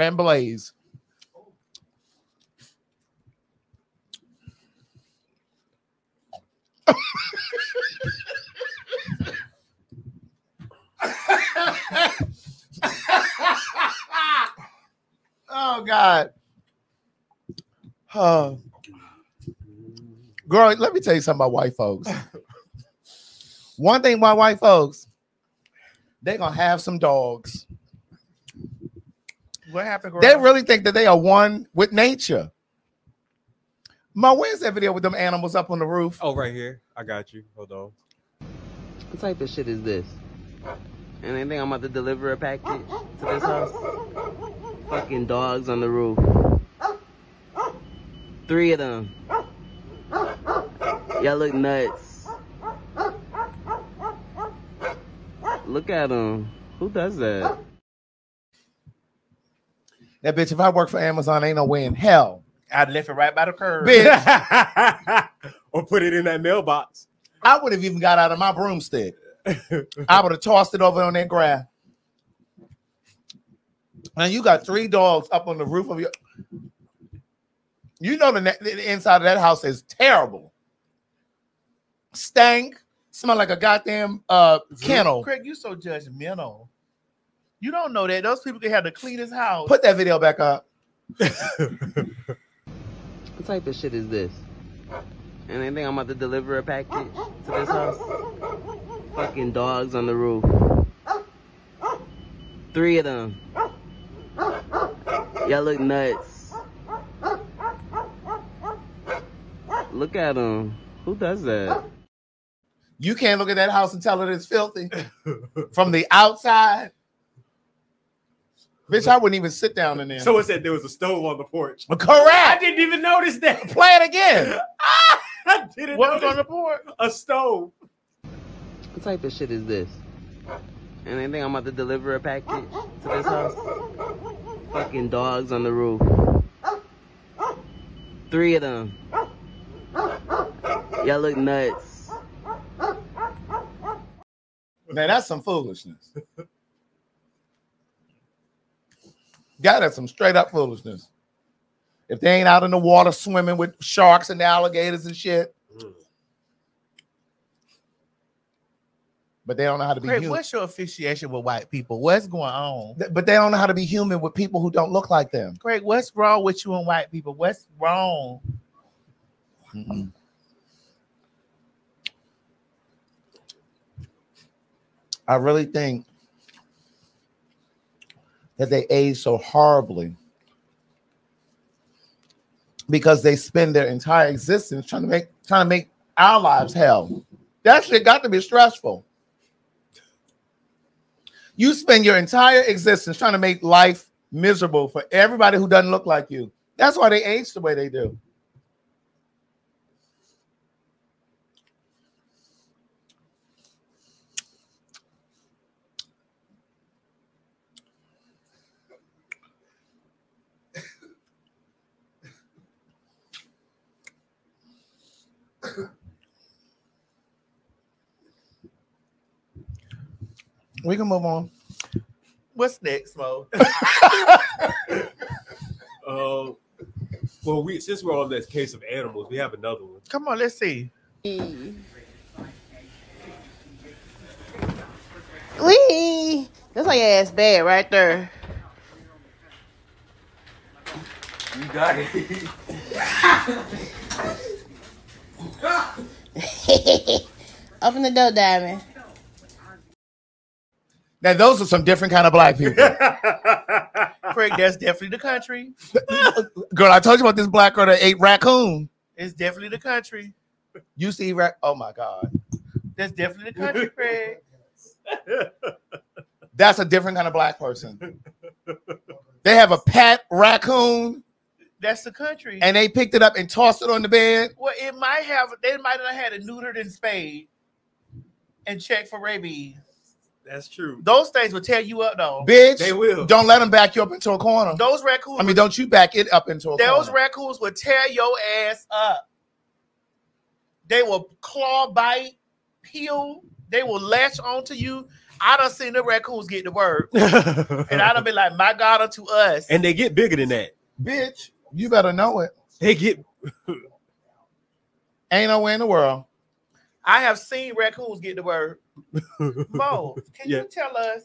and Blaze. oh God. Oh. Girl, let me tell you something about white folks. One thing about white folks, they're gonna have some dogs. What happened, girl? They really think that they are one with nature. My where's that video with them animals up on the roof? Oh, right here. I got you. Hold on. What type of shit is this? And they think I'm about to deliver a package to this house? Fucking dogs on the roof. Three of them. Y'all look nuts. Look at them. Who does that? That bitch, if I work for Amazon, ain't no way in hell. I left it right by the curb. Bitch, or put it in that mailbox. I would have even got out of my broomstick. I would have tossed it over on that grass. And you got three dogs up on the roof of your. You know the, the inside of that house is terrible. Stank, smell like a goddamn uh kennel. Craig, you so judgmental. You don't know that those people can have the cleanest house. Put that video back up. What type of shit is this? And they think I'm about to deliver a package to this house? Fucking dogs on the roof. Three of them. Y'all look nuts. Look at them. Who does that? You can't look at that house and tell it it's filthy from the outside. Bitch, I wouldn't even sit down in there. Someone said there was a stove on the porch. Correct. I didn't even notice that. Play it again. I didn't what was on the board? a stove. What type of shit is this? And they think I'm about to deliver a package to this house? Fucking dogs on the roof. Three of them. Y'all look nuts. Now that's some foolishness. That is some straight up foolishness. If they ain't out in the water swimming with sharks and alligators and shit, but they don't know how to be Craig, human. what's your affiliation with white people? What's going on? But they don't know how to be human with people who don't look like them. Craig, what's wrong with you and white people? What's wrong? Mm-mm. I really think that they age so horribly because they spend their entire existence trying to make trying to make our lives hell. That shit got to be stressful. You spend your entire existence trying to make life miserable for everybody who doesn't look like you. That's why they age the way they do. We can move on. What's next, Mo? Uh, well, we since we're on this case of animals, we have another one. Come on, let's see. Wee! That's like ass bad right there. You got it. Open the door, Diamond. Now those are some different kind of black people. Craig, that's definitely the country. Girl, I told you about this black girl that ate raccoon. It's definitely the country. You see rac? Oh my god, That's definitely the country, Craig. that's a different kind of black person. They have a pet raccoon That's the country. and they picked it up and tossed it on the bed. well, it might have. They might have had it neutered and spayed and checked for rabies. That's true. Those things will tear you up, though. Bitch, They will. don't let them back you up into a corner. Those raccoons. I mean, don't you back it up into a those corner. Those raccoons will tear your ass up. They will claw, bite, peel. They will latch onto you. I done seen the raccoons get the word, and I done be like, my God unto us. and they get bigger than that. Bitch, you better know it. They get Ain't nowhere in the world. I have seen raccoons get the word. Mo, can Yeah. you tell us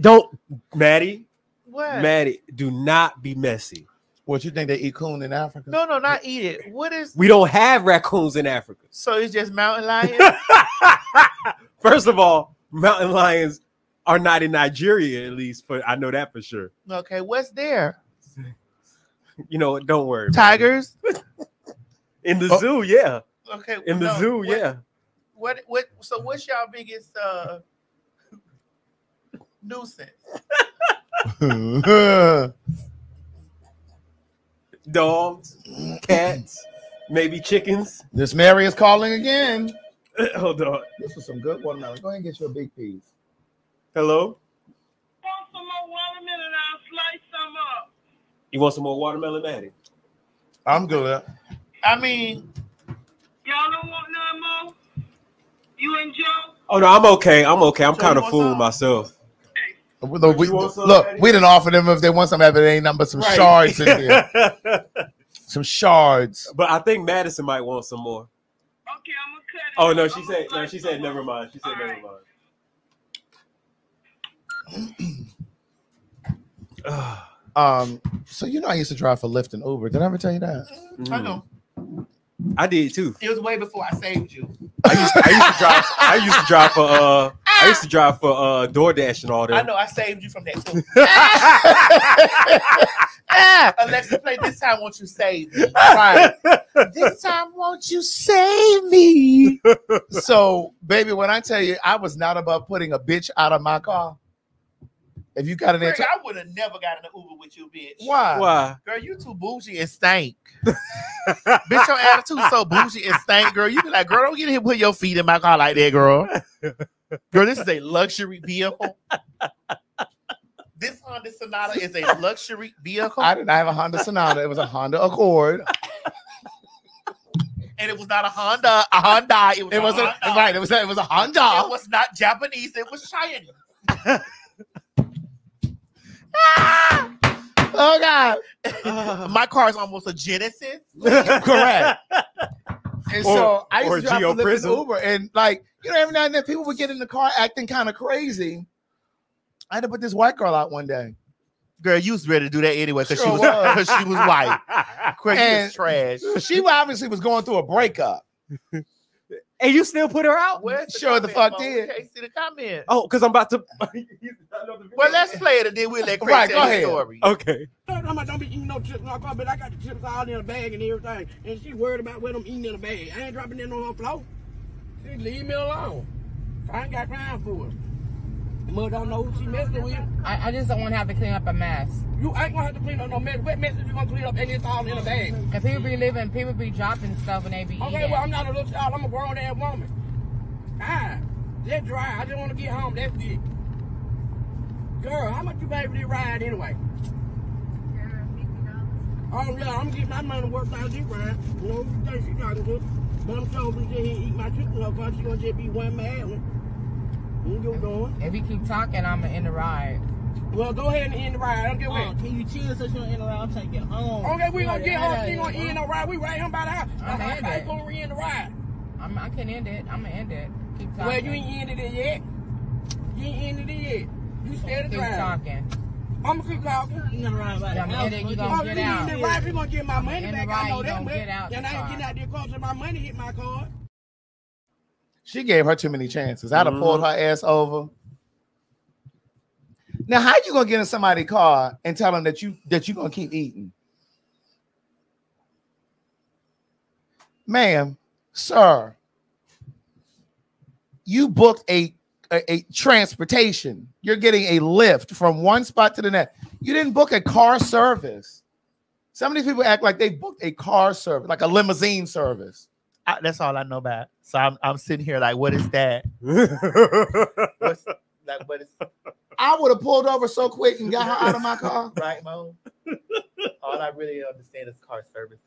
don't Maddie, what? Maddie, do not be messy. What you think they eat coon in Africa? No, no, not eat it. What is We don't have raccoons in Africa. so? It's just mountain lion. First of all, mountain lions are not in Nigeria, at least. For I know that for sure. okay, what's there? You know, don't worry. Tigers. In the Oh. zoo, yeah. Okay, In the no, zoo, what- yeah. What? What? So, what's y'all biggest uh nuisance? Dogs, cats, maybe chickens. this Mary is calling again. Hold on. This was some good watermelon. Go ahead and get your big piece. Hello. Want some more watermelon? I'll slice some up. You want some more watermelon, Maddie? I'm good. I mean, Y'all don't want none more? You and Joe? Oh no, I'm okay. I'm okay. I'm So kind of want fooling some? myself. Look, we, you want some, look, we didn't offer them if they want some, if it ain't nothing but some shards in here. some shards. but I think Madison might want some more. Okay, I'm gonna cut it. Oh no, I'm she said no. She said never up. mind. She said All never right. mind. Um, so you know I used to drive for Lyft and Uber. Did I ever tell you that? I know I did too. it was way before I saved you. I used to, I used to drive. I used to drive for uh. I used to drive for uh DoorDash and all that. I know I saved you from that too. Alexa, play this time. Won't you save me? Right. this time, won't you save me? so, baby, when I tell you I was not about putting a bitch out of my car. If you got an Greg, answer, I would have never gotten an Uber with you, bitch. why? Why? Girl, you too bougie and stank. bitch, your attitude so bougie and stank, girl. You be like, girl, don't get here put your feet in my car like that, girl. Girl, this is a luxury vehicle. This Honda Sonata is a luxury vehicle, I did not have a Honda Sonata. It was a Honda Accord. and it was not a Honda. A Honda. It was, It a wasn't Honda. right. It was it was a Honda. It was not Japanese. It was Chinese. Oh God! Uh. My car is almost a Genesis. Correct. And so Or- I used to drive Geo for Lyft and Prism. Uber, and like you know, every now and then people would get in the car acting kind of crazy. I had to put this white girl out one day. Girl, you was ready to do that anyway because Sure she was because she was white. Craig, you And- was trash. She obviously was going through a breakup. And you still put her out? Where's Sure the fuck did. We Can't see the comment. Oh, because I'm about to. Well, let's play it and then we'll let Craig Right, tell go the ahead. story. Okay. I'm like, don't be eating no chips in my car, but I got the chips all in a bag and everything. And she worried about what I'm eating in a bag. I ain't dropping it on her floor. She leave me alone. I ain't got time for it. Mother don't know who she messing with. I, I just don't want to have to clean up a mess. You ain't gonna have to clean up no mess. What mess is you gonna clean up and it's all in a bag? And people be living, people be dropping stuff and they be Okay, eating. well, I'm not a little child. I'm a grown ass woman. Ah, let dry. I just want to get home. That's it. Girl, how much you pay for this ride anyway? Oh, yeah, I'm getting my money worth out of this ride. You know, who you think she talking to? But I'm sure we just here eat my chicken up because she gonna just be one mad one. You go doing. if we keep talking, I'm in the ride. Well, go ahead and end the ride. I don't get oh, what. Can you chill so she don't end around take it home? Okay, we gonna get her. She gonna end the ride. We right here by the house. I'm in I gonna end the ride. I'm, I can end it. I'm gonna end it. Keep talking. Well, you ain't ended it yet. You ain't ended it yet. You stay the keep drive. talking. I'm gonna keep talking. You gonna ride by the I'm house, in but gonna Oh, get out. in the ride, you gonna get my money back. I know that gonna much. And I ain't getting out there cause my money hit my card. She gave her too many chances. I'd have pulled mm-hmm. her ass over. Now, how you gonna get in somebody's car and tell them that you that you gonna keep eating, ma'am, sir? You booked a, a a transportation. You're getting a lift from one spot to the next. You didn't book a car service. Some of these people act like they booked a car service, like a limousine service. I, that's all I know about. So I'm, I'm sitting here like, what is that? What's like, what is I would have pulled over so quick and got her out of my car. right, Mo? all I really understand is car services.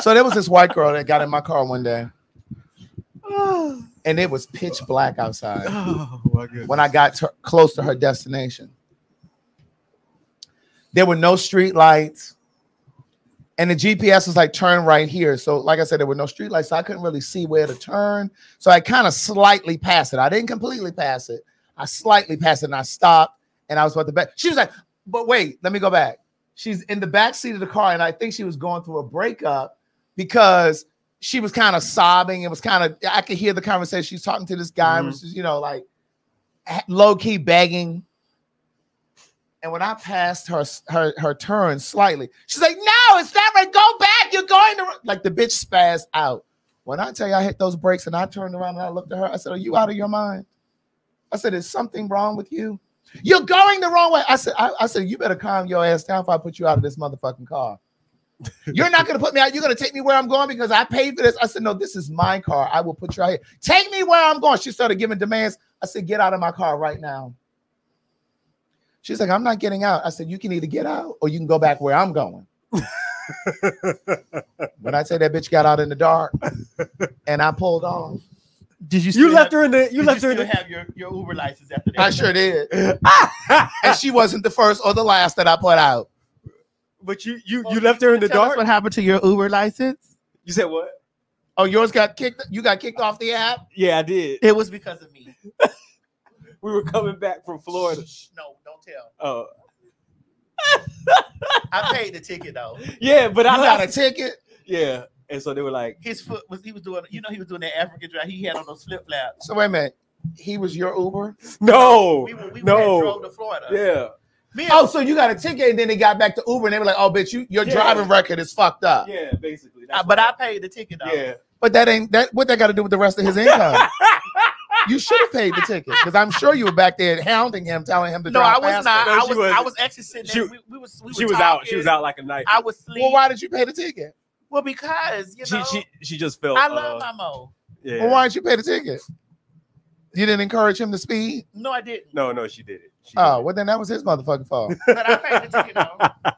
So there was this white girl that got in my car one day. and it was pitch black outside Oh my when I got to, close to her destination. There were no street lights. And the GPS was like turn right here. So, like I said, there were no street lights. So I couldn't really see where to turn. So I kind of slightly passed it. I didn't completely pass it. I slightly passed it and I stopped and I was about to back. She was like, but wait, let me go back. She's in the back seat of the car, and I think she was going through a breakup because she was kind of sobbing. It was kind of I could hear the conversation. She's talking to this guy, and was just, you know, like low key begging. And when I passed her her her turn slightly, she's like, "No, it's not right. Go back. You're going to like the bitch spazzed out." When I tell you I hit those brakes and I turned around and I looked at her, I said, "Are you out of your mind?" I said, "Is something wrong with you? You're going the wrong way." I said, I, I said, you better calm your ass down if I put you out of this motherfucking car." You're not gonna put me out. You're gonna take me where I'm going because I paid for this. I said, no, this is my car. I will put you out here. Take me where I'm going. She started giving demands. I said, get out of my car right now. She's like, I'm not getting out. I said, you can either get out or you can go back where I'm going. when I say that bitch got out in the dark and I pulled off, Did you? You still left have, her in the. You did left her in still the. have your, your Uber license after that. I sure did. and she wasn't the first or the last that I put out. But you you you left her in the Tell us dark. What happened to your Uber license? You said what? Oh, yours got kicked. You got kicked off the app. Yeah, I did. It was because of me. We were coming back from Florida. Shh, no, don't tell. Oh, I paid the ticket though. yeah, but You I got a ticket. Yeah, and so they were like, His foot was he was doing. You know he was doing that African drive. He had on those flip flops. So wait a minute. He was your Uber. no, We, were- we no. no. drove to Florida. yeah, Me Oh, so you got a ticket, and then they got back to Uber, and they were like, "Oh, bitch, you your Yeah. driving record is fucked up." yeah, basically. Uh, but I paid the ticket though. yeah, But that ain't that. What that got to do with the rest of his income? you should have paid the ticket because I'm sure you were back there hounding him, telling him to No, drive I was faster. not. No, I was. wasn't. I was actually sitting She- there. we, we was. We she were was out. She was out like a night. I was sleep. Well, why did you pay the ticket? Well, because you she know, she she just felt. I love uh, my mo. Yeah. Well, why did you pay the ticket? You didn't encourage him to speed. No, I didn't. No, no, she did it. She Oh, did well, then that was his motherfucking fault. But I paid the ticket though.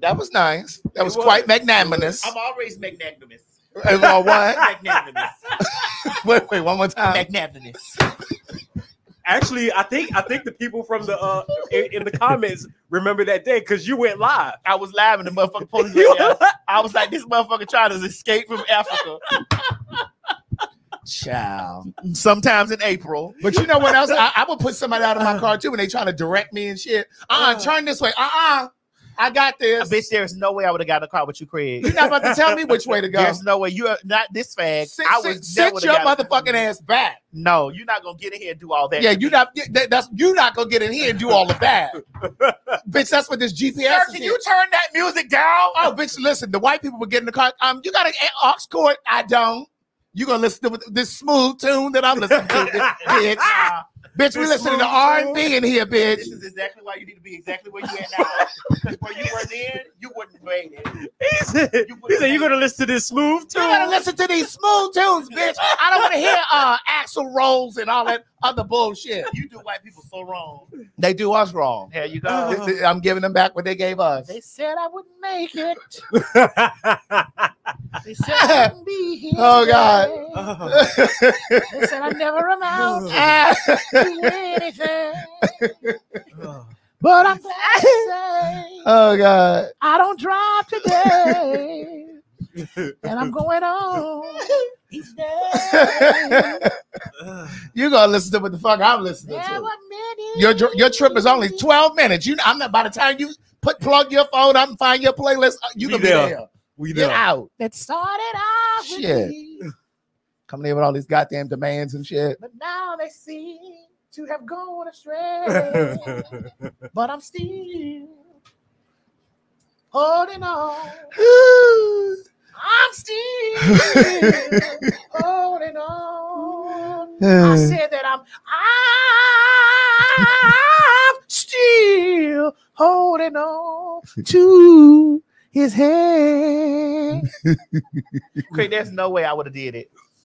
That was nice. That was was. quite magnanimous. I'm always magnanimous. Uh, well, what? Magnanimous. wait, wait, one more time. Magnanimous. Actually, I think I think the people from the uh in, in the comments remember that day because you went live. I was live and the motherfucking police was there. I was like, this motherfucker trying to escape from Africa. Child. Sometimes in April. But you know what else? I, I would put somebody out of my car too when they trying to direct me and shit. Uh, Uh. turn this way. Uh, uh I got this. Bitch, there's no way I would have got in the car with you, Craig. You're not about to tell me which way to go. There's no way you are not this fag. Sit, I sit, was sit never your motherfucking ass back. No, you're not gonna get in here and do all that. Yeah, you're not. that- That's you're not gonna get in here and do all of that, bitch. That's what this GPS Sir, is. can you turn that music down? Oh, bitch, listen. The white people would get in the car. Um, you got an aux cord? I don't. You gonna listen to this smooth tune that I'm listening to, bitch? Bitch, we listening to R and B in here, bitch. this is exactly why you need to be exactly where you at now. Because where you were then, you wouldn't have made it. He said, he said you're gonna listen to this smooth You gotta listen to these smooth tunes, bitch. I don't want to hear uh Axl Rose and all that other bullshit. You do white people so wrong. They do us wrong. There you go. Th- th- I'm giving them back what they gave us. They said I wouldn't make it. They said I wouldn't be here. Oh, God. today. They said I'd never amount to anything. But I'm glad to say oh God. I don't drive today. and I'm going on each day. you gonna listen to what the fuck I'm listening There to. Your your trip is only 12 minutes. You I'm not by the time you put plug your phone up and find your playlist, uh, you We gonna be there. there. we Get know. out. that started out with Shit. me, Coming in with all these goddamn demands and shit. but now they seem to have gone astray. but I'm still holding on. I'm still holding on. I said that I'm I'm still holding on to his hand. Craig, there's no way I would have did it.